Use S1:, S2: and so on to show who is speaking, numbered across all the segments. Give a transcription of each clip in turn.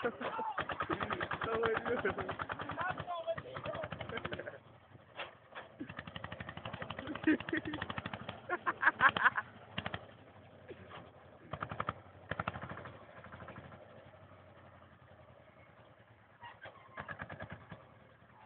S1: Bueno.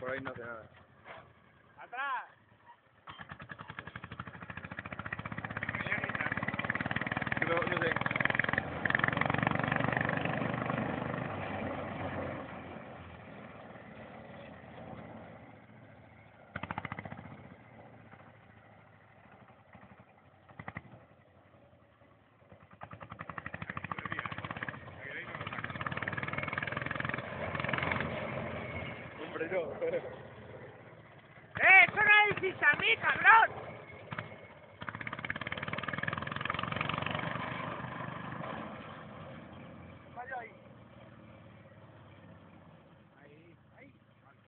S1: Por ahí no hace nada.
S2: ¡Atrás!
S1: Hombre, no.
S2: ¡Eh! ¡Eso no es a mí, cabrón!